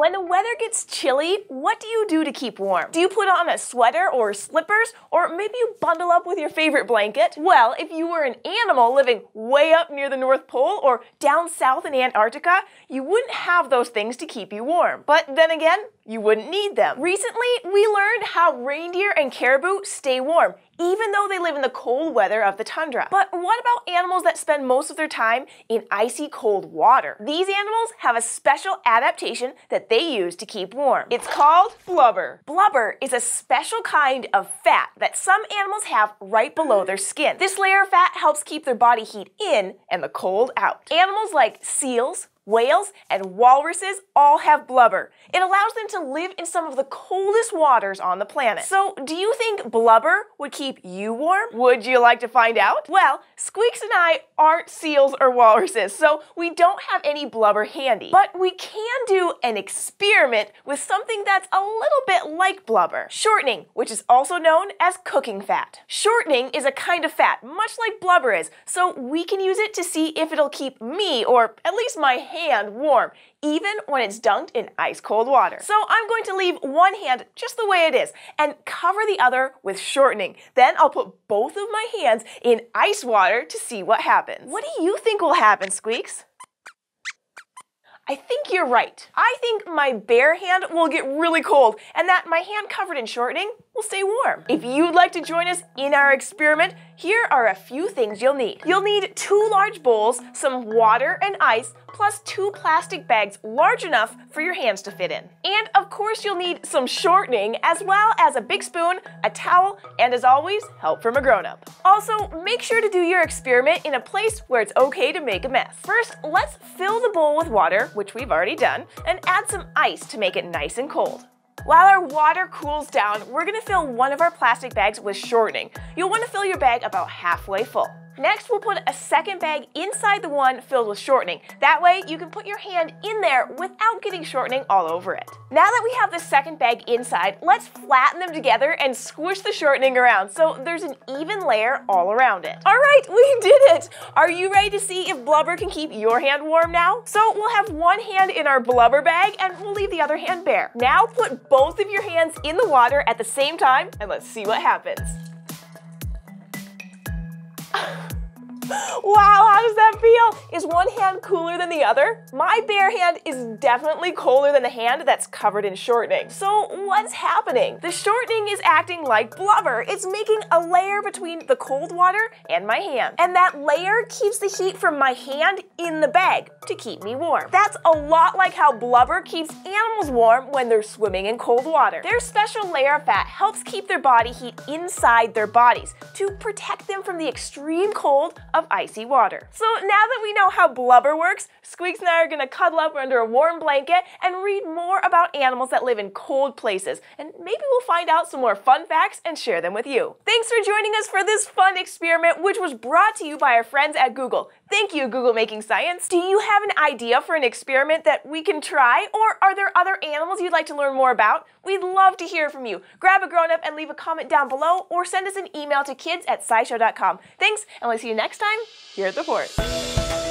When the weather gets chilly, what do you do to keep warm? Do you put on a sweater or slippers, or maybe you bundle up with your favorite blanket? Well, if you were an animal living way up near the North Pole or down south in Antarctica, you wouldn't have those things to keep you warm. But then again, you wouldn't need them. Recently, we learned how reindeer and caribou stay warm, even though they live in the cold weather of the tundra. But what about animals that spend most of their time in icy cold water? These animals have a special adaptation that they use to keep warm. It's called blubber. Blubber is a special kind of fat that some animals have right below their skin. This layer of fat helps keep their body heat in and the cold out. Animals like seals, Whales and walruses all have blubber. It allows them to live in some of the coldest waters on the planet. So, do you think blubber would keep you warm? Would you like to find out? Well, Squeaks and I aren't seals or walruses, so we don't have any blubber handy. But we can do an experiment with something that's a little bit like blubber. Shortening, which is also known as cooking fat. Shortening is a kind of fat, much like blubber is, so we can use it to see if it'll keep me, or at least my hand, warm, even when it's dunked in ice cold water. So I'm going to leave one hand just the way it is and cover the other with shortening. Then I'll put both of my hands in ice water to see what happens. What do you think will happen, Squeaks? I think you're right. I think my bare hand will get really cold and that my hand covered in shortening will stay warm. If you'd like to join us in our experiment, here are a few things you'll need. You'll need two large bowls, some water and ice, plus two plastic bags large enough for your hands to fit in. And of course you'll need some shortening as well as a big spoon, a towel, and as always, help from a grown-up. Also, make sure to do your experiment in a place where it's okay to make a mess. First, let's fill the bowl with water, which we've already done, and add some ice to make it nice and cold. While our water cools down, we're gonna fill one of our plastic bags with shortening. You'll wanna fill your bag about halfway full. Next, we'll put a second bag inside the one filled with shortening. That way, you can put your hand in there without getting shortening all over it. Now that we have the second bag inside, let's flatten them together and squish the shortening around so there's an even layer all around it. All right, we did it! Are you ready to see if blubber can keep your hand warm now? So we'll have one hand in our blubber bag and we'll leave the other hand bare. Now put both of your hands in the water at the same time and let's see what happens. Wow, how does that feel? Is one hand cooler than the other? My bare hand is definitely colder than the hand that's covered in shortening. So what's happening? The shortening is acting like blubber. It's making a layer between the cold water and my hand. And that layer keeps the heat from my hand in the bag to keep me warm. That's a lot like how blubber keeps animals warm when they're swimming in cold water. Their special layer of fat helps keep their body heat inside their bodies to protect them from the extreme cold of icy water. So now that we know how blubber works, Squeaks and I are gonna cuddle up under a warm blanket and read more about animals that live in cold places. And maybe we'll find out some more fun facts and share them with you. Thanks for joining us for this fun experiment, which was brought to you by our friends at Google. Thank you, Google Making Science. Do you have an idea for an experiment that we can try? Or are there other animals you'd like to learn more about? We'd love to hear from you. Grab a grown up and leave a comment down below or send us an email to kids at scishow.com. Thanks, and we'll see you next time here at the fort.